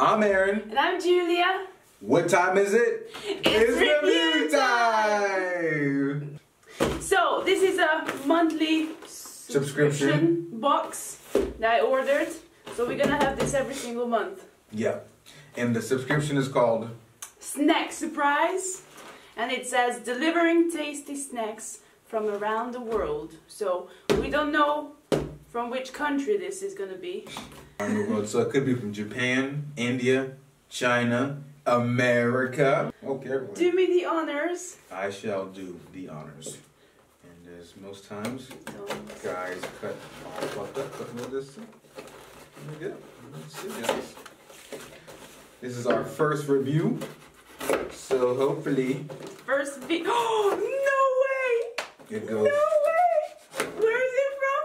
I'm Erin. And I'm Julia. What time is it? It's review time! So, this is a monthly Subscription. box that I ordered. So, we're gonna have this every single month. Yeah. And the subscription is called Snack Surprise. And it says delivering tasty snacks from around the world. So, we don't know from which country this is gonna be. Around the world. So it could be from Japan, India, China, America. Okay, everyone. Do me the honors. I shall do the honors. And as most times, guys cut fucked up, cut with this. There we go. Let's see, guys. This is our first review. So hopefully First video. Oh, no way! it goes. way! Where is it from?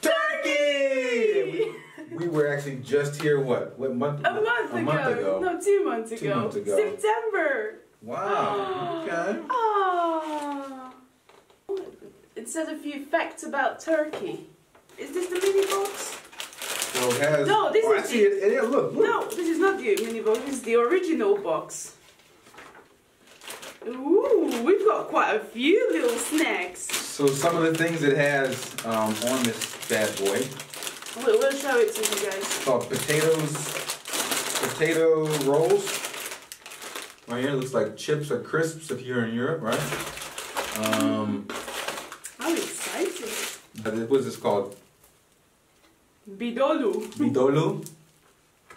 Turkey! We were actually just here, what? What month? A month, A ago. month ago. No, two months Two ago. months ago. September. Wow. Okay. Ah. It says a few facts about Turkey. Is this the mini box? It has. No, this oh, is I see it. Yeah, look, look. No, this is not the mini box. This is the original box. Ooh, we've got quite a few little snacks. So some of the things it has um, on this bad boy We'll, we'll show it to you guys. called potatoes, potato rolls. Right here it looks like chips or crisps if you're in Europe, right? Um, I'm excited. but it- what is this called? Bidolu. Bidolu.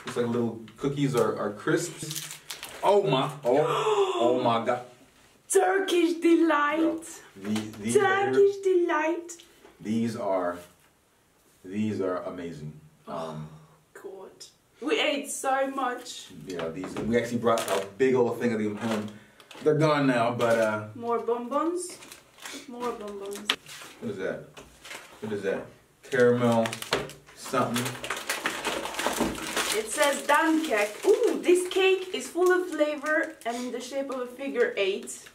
Looks like little cookies or, or crisps. Oh my! Oh, oh my God! Turkish delight. These, these, are, Turkish delight. these are these are amazing. Um, God. We ate so much. Yeah, these we actually brought a big old thing of them home. They're gone now, but uh, More bonbons. More bonbons. what is that? What is that? Caramel something. It says dan cake. Ooh, this cake is full of flavor and in the shape of a figure eight.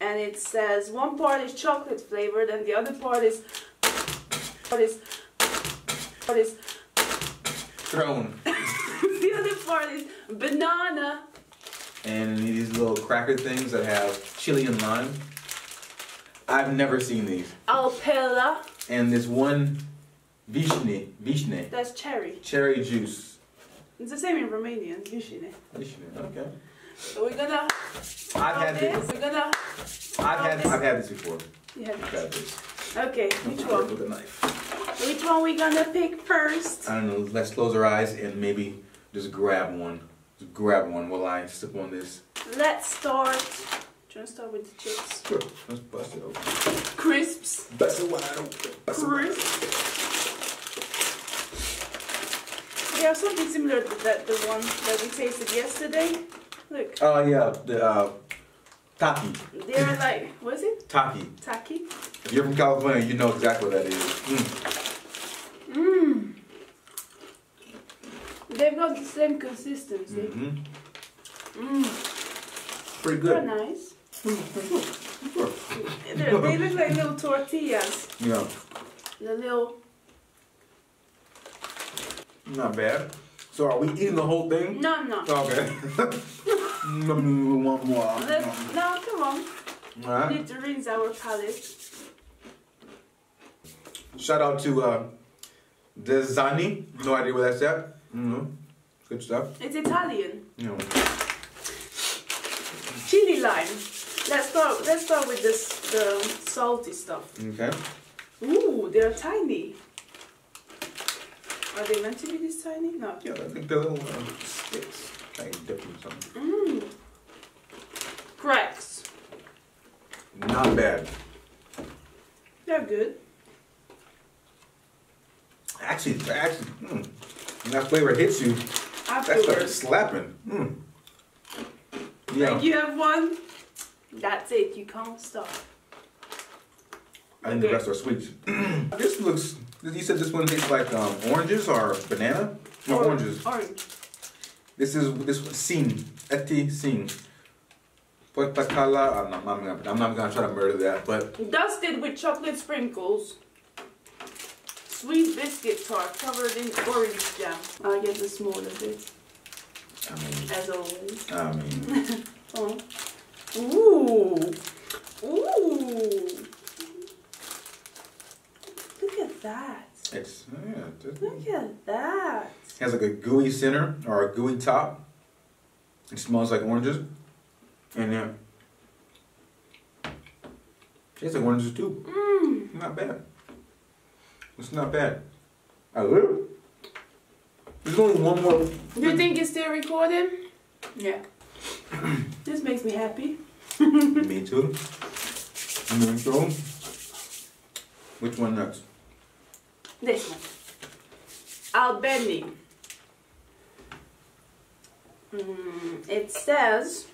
And it says one part is chocolate flavored and the other part is part is part is Thrown. the other part is banana. And these little cracker things that have chili and lime. I've never seen these. Alpella. And this one vishne, vishne, That's cherry. cherry juice. It's the same in Romanian, vishine. Vishne, okay. So we're gonna I've had this. this. We're gonna I've had this. I've had this before. yeah. I've had this. Okay, which one? With a knife. Which one we gonna pick first? I don't know. Let's close our eyes and maybe just grab one. Just grab one while I sip on this. Let's start. Do you wanna start with the chips? Sure. Let's bust it open. Crisps. Bust it wide open. Bust it wide Crisps. They are something similar to that the one that we tasted yesterday. Look, Oh yeah, the uh, taki. they're like what is it? Taki. Taki. If you're from California, you know exactly what that is. Mm. Mmm. They've got the same consistency. Mmm. Pretty They're nice. They're, they look like little tortillas. Yeah, The little. not bad. So are we eating the whole thing? No, no. Okay. Mm, One more. Let's, no, come on. We need to rinse our palate. Shout out to uh, Desani. No idea what that's at. Mm-hmm. Good stuff. It's Italian. You know. Chili lime. Let's start. Let's start with this the salty stuff. Okay. Ooh, they're tiny. Are they meant to be this tiny? No. Yeah, I think they're little uh, sticks. I can dip in something. Mmm. Cracks. Not bad. They're good. Actually, actually, mm, when that flavor hits you, that stuff is Afterwards. slapping. Mm. Yeah. Like you have one. That's it. You can't stop. I think the rest are sweets. this looks. You said this one tastes like um, oranges or banana? No, Or- oranges. Orange. This is this scene, sin. Eti sin. Potakala. I'm not, I'm, not, I'm not gonna try to murder that, but Dusted with chocolate sprinkles. Sweet biscuit tart covered in orange jam. I'll get the smaller bit. I mean, as always. I mean, Oh. Ooh. Ooh. Look at that. It's oh, yeah, Look at that. It has like a gooey center or a gooey top. It smells like oranges, and yeah, tastes like oranges too. Mmm. Not bad. It's not bad. I love it. There's only one more. Do you think it's still recording? Yeah. this makes me happy. Me too. Me too. Which one next? This one. Albeni. Mm, it says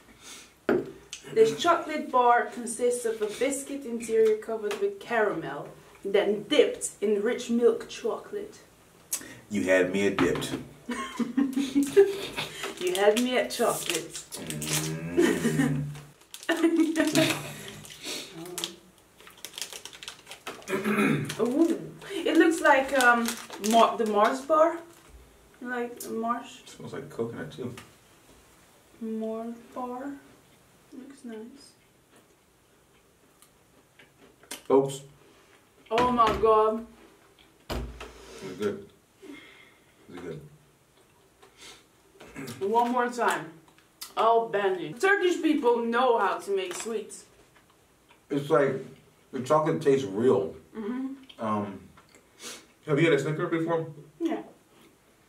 this chocolate bar consists of a biscuit interior covered with caramel, then dipped in rich milk chocolate. You had me at dipped. You had me at chocolate. Mm. Ooh, like um Mar- the Mars bar, like Mars smells like coconut too. Mars bar. Looks nice. Folks, Oh my god. it's good. It's good. One more time. Albeni. Turkish people know how to make sweets. It's like the chocolate tastes real. Mm -hmm. Um, have you had a Snicker before? Yeah.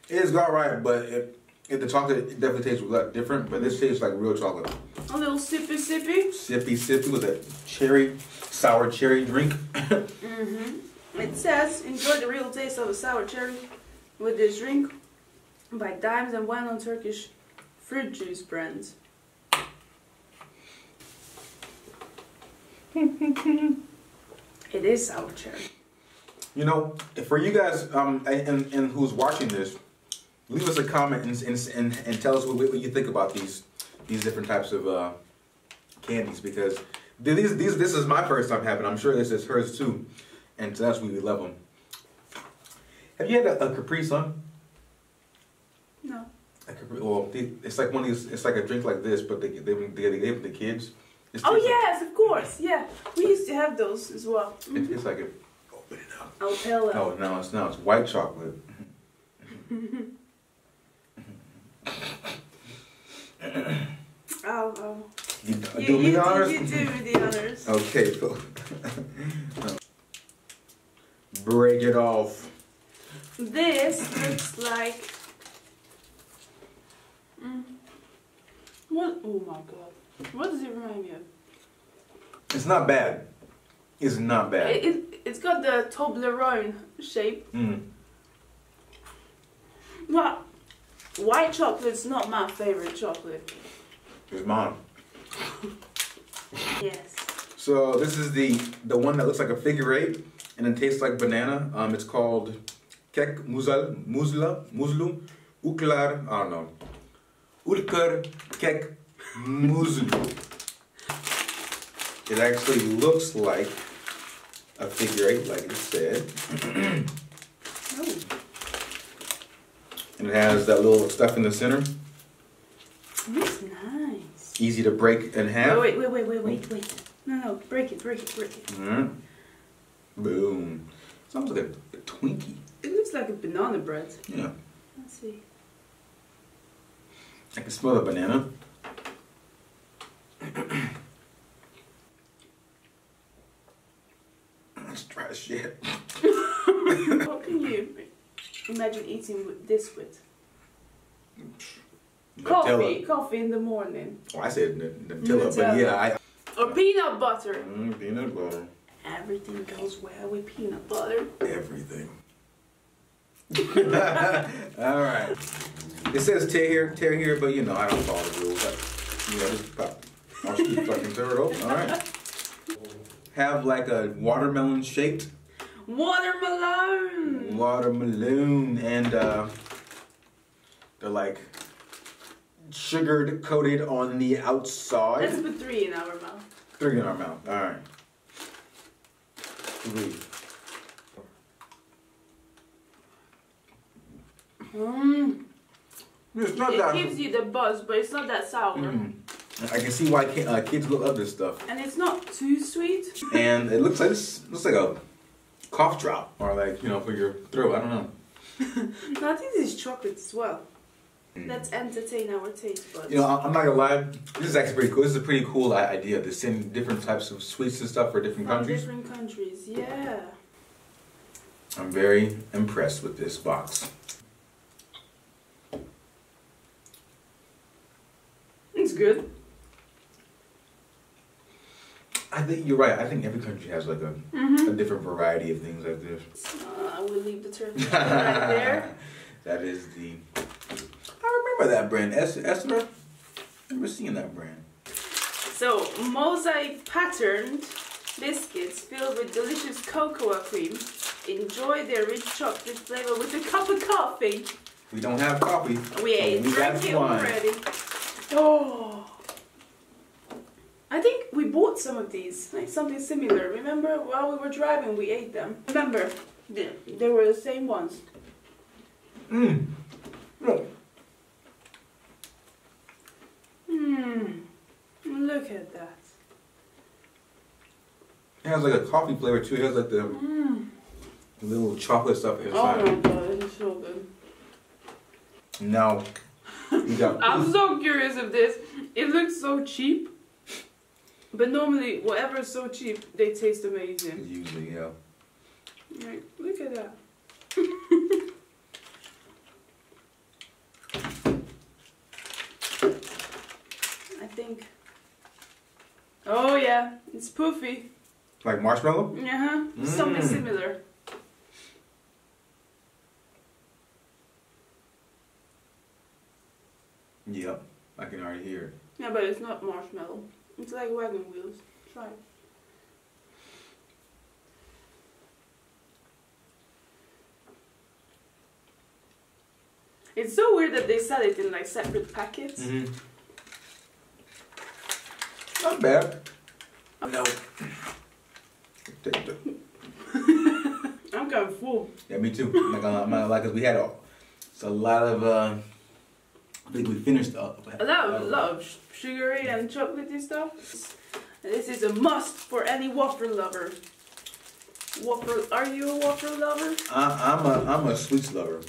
It's got right, but if, it, the chocolate it definitely tastes a lot different. But this tastes like real chocolate. A little sippy sippy. Sippy sippy with a cherry, sour cherry drink. hmm It says, enjoy the real taste of a sour cherry with this drink by Dimes and well-known Turkish fruit juice brand. it is sour cherry. You know, for you guys um, and, and who's watching this, leave us a comment and, and, and, and tell us what, what you think about these these different types of uh, candies because these, these this is my first time having. I'm sure this is hers too, and so that's why we love them. Have you had a, a Capri Sun? No. A Capri, well, they- it's like one of these. It's like a drink like this, but they they they, they gave it to the kids. It's Oh tastes like- yes, of course. Yeah, we used to have those as well. It tastes like it. It up. Alpella. Oh no, it's now it's white chocolate. Oh, oh. You, You, do me you, the honors. you do me the honors. Okay, cool. Break it off. This looks like. Mm. What? Oh my god. What does it remind me of? It's not bad. It's not bad. It, it, it's got the Toblerone shape. Mm. But white chocolate's not my favorite chocolate. It's mine. Yes. So this is the the one that looks like a figure eight and it tastes like banana. Um, it's called kek muzal muzla muzlu uklar. I don't know. Ulker kek muzlu. It actually looks like a figure eight, like it said, and it has that little stuff in the center. Looks nice. Easy to break in half. Wait, wait, wait, wait, wait, wait. No, no, break it, break it, break it. Boom. Sounds like a, a Twinkie. It looks like a banana bread. Yeah. Let's see. I can smell the banana. It's dry as shit. what can you imagine eating with this with? Coffee, Nutella. coffee in the morning. Oh, I said N- Nutella, but yeah, I. Or peanut butter. Mm, peanut butter. Everything goes well with peanut butter. Everything. All right. It says tear here, tear here, but you know I don't follow the rules. I, you know, just pop. I'll just fucking tear it open. All right. Have like a watermelon shaped Watermelon! watermelon, and uh, they're like sugared coated on the outside. Let's put three in our mouth. Three in our mouth. All right. Three. Mmm. It's not it that. gives you the buzz, but it's not that sour. Mm. I can see why uh, kids will love this stuff. And it's not too sweet. And it looks like this looks like a cough drop or like you know for your throat. I don't know. No, I think this is chocolate as well. Mm. Let's entertain our taste buds. You know, I'm not gonna lie. This is actually pretty cool. This is a pretty cool idea to send different types of sweets and stuff for different From countries. different countries, yeah. I'm very impressed with this box. It's good. I think you're right. I think every country has like a, Mm-hmm. a different variety of things like this. Uh, I would leave the turkey right there. that is the. I remember that brand. Es- Esther. Never seen that brand. So, mosaic patterned biscuits filled with delicious cocoa cream. Enjoy their rich chocolate flavor with a cup of coffee. We don't have coffee. We so ain't we got drank it wine. already. Oh. I think we bought some of these, like something similar. Remember while we were driving, we ate them. Remember, they, they were the same ones. Mmm. No. Hmm. Look at that. It has like a coffee flavor too. It has like the Hmm. little chocolate stuff inside. Oh inside. my god, this is so good. Now got. I'm so curious of this. It looks so cheap. But normally, whatever is so cheap, they taste amazing. Usually, yeah. Like, look at that. I think. Oh yeah, it's poofy. Like marshmallow. Uh huh. Something Mm. similar. Yep. I can already hear it. Yeah, but it's not marshmallow. It's like wagon wheels. Try. it. It's so weird that they sell it in like separate packets. Mm-hmm. Not bad. No. I'm kind of full. Yeah, me too. I'm not gonna, I'm not gonna lie, cause we had a, it's a lot of. Uh, I think we finished. A lot of, lot of sh- sugary and chocolatey stuff. This is a must for any waffle lover. Waffle? Are you a waffle lover? I, I'm a I'm a sweets lover.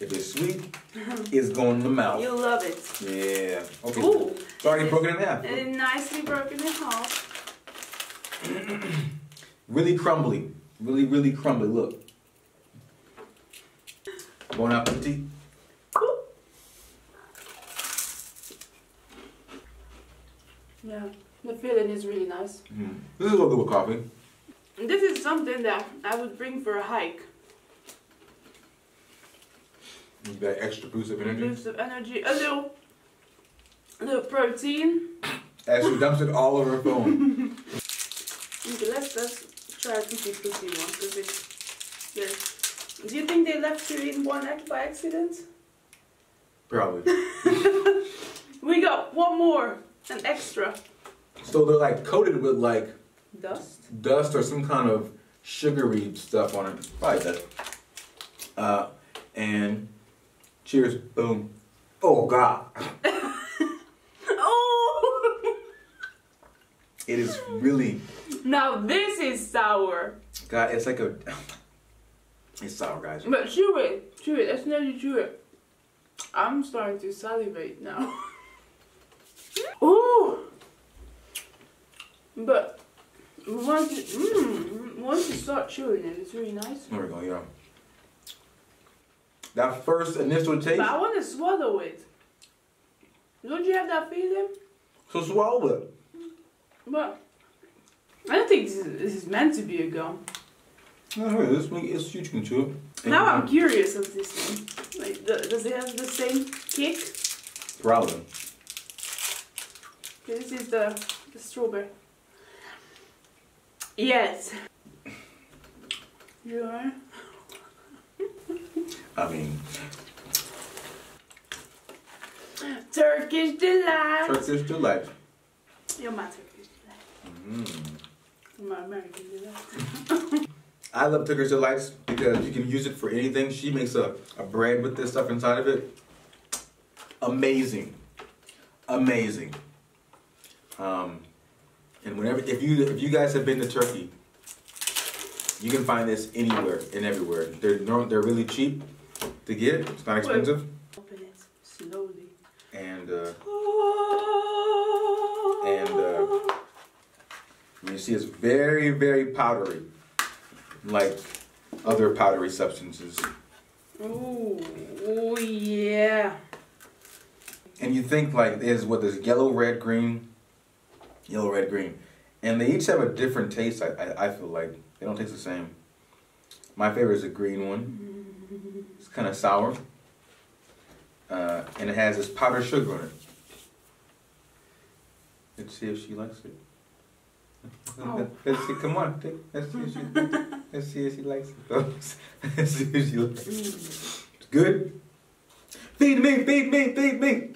If it's sweet, it's going in the mouth. You'll love it. Yeah. Okay. Ooh, It's already broken in half. and it nicely broken in half. Really crumbly. Really, really crumbly. Look. Bon appetit. Yeah, the feeling is really nice. Mm. This is little good with coffee. This is something that I would bring for a hike. That extra boost of energy. Boost of energy, a little, a little protein. As she dumps it all over her phone. Okay, let's let's try a tutti frutti one because it's there. Do you think they left you in one act by accident? Probably. We got one more, an extra So they're like coated with like dust. dust or some kind of sugary stuff on it. Probably that. Uh, and cheers. Boom. Oh God. Oh! It is really now this is sour. God. It's like a. It's sour, guys. But chew it, chew it. Let's let you chew it. I'm starting to salivate now. Ooh! But once you, mm, once you start chewing it, it's really nice. There we go. Yeah. That first initial taste. But I want to swallow it. Don't you have that feeling? So swallow it. But I don't think this is, this is meant to be a gum. No, this one is you can chew. And, Now I'm curious of this one. Like, does it have the same kick? Probably. This is the, the strawberry. Yes. You are? I mean, Turkish delight. Turkish delight. You're my Turkish delight. Mm. My American delight. I love Turkish delights because you can use it for anything. She makes a, a bread with this stuff inside of it. amazing, amazing. Um, and whenever if you if you guys have been to Turkey, you can find this anywhere and everywhere. They're they're really cheap to get. It's not expensive, Open it slowly. and uh, And, uh, you see it's very very powdery, like other powdery substances. Ooh, ooh, yeah. And you think like there's what there's yellow, red, green, yellow, red, green, and they each have a different taste. I, I, I feel like they don't taste the same. My favorite is the green one. It's kind of sour, uh, and it has this powdered sugar on it. Let's see if she likes it. Oh. Let's see. Come on, take, let's see if she. Let's see if she likes it. let's see if she likes it. It's good. Feed me, feed me, feed me.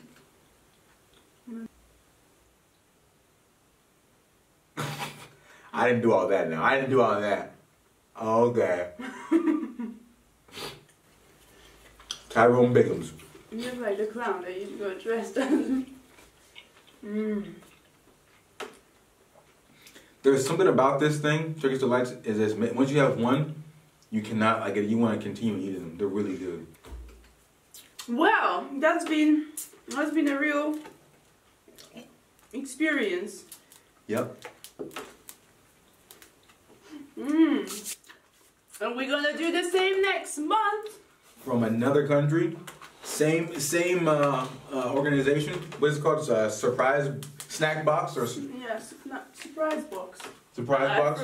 I didn't do all that now. I didn't do all that. Okay. Tyrone Biggums. You're like the clown that you got dressed as. mm. There's something about this thing, Turkish Delights, is this, once you have one, you cannot, like, it, you want to continue eating them. They're really good. Well, that's been that's been a real experience. Yep. Mm. And we're gonna do the same next month. From another country, same same uh, uh, organization. What is it called? It's a surprise snack box or su- Yes, not surprise box. surprise box.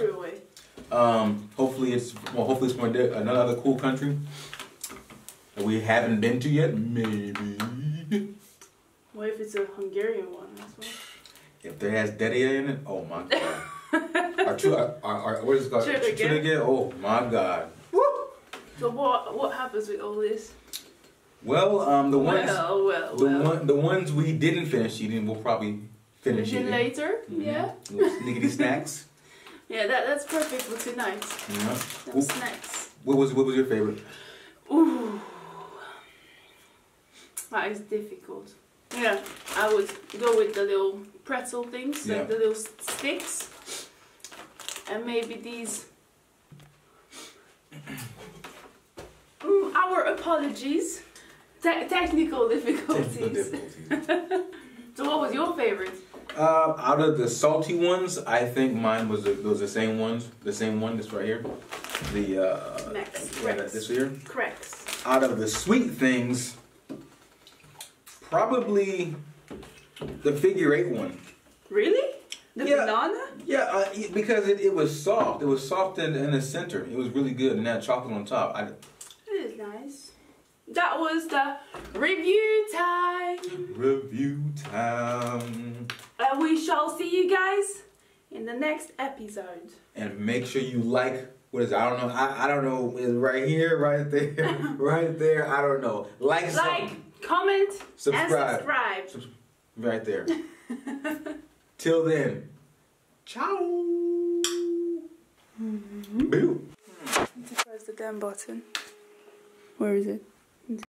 Um, hopefully it's well. Hopefully it's from another cool country that we haven't been to yet. Maybe What if it's a Hungarian one as well? if there has Dedia in it. Oh my god. our, chu- our, our, what is it called? Chudege? Oh my god. So what what happens with all this? Well, um, the ones well, well, the well. one the ones we didn't finish eating, we'll probably finish eating. later. Mhm. Yeah. Little snickety snacks. Yeah, that, that's perfect for tonight. Yeah. Some snacks. What was what was your favorite? Ooh. That is difficult. Yeah, I would go with the little pretzel things, Yeah. like the little sticks. And maybe these. Mm, our apologies. Te- technical difficulties. Technical difficulties. So, what was your favorite? Uh, out of the salty ones, I think mine was the, was the same ones. The same one that's right here. The uh, yeah, that- this here. Cracks. Out of the sweet things, probably the figure eight one. Really? The Yeah. banana? Yeah, uh, because it, it was soft. It was soft in, in the center. It was really good, and that chocolate on top. I, It is nice. That was the review time. review time. And we shall see you guys in the next episode. And make sure you like. What is it? I don't know. I, I don't know. Is right here, right there, right there. I don't know. Like, Like, something. comment, Subscribe. subscribe. Right there. Till then. Ciao. Mm-hmm. Boo. Press the damn button. Where is it?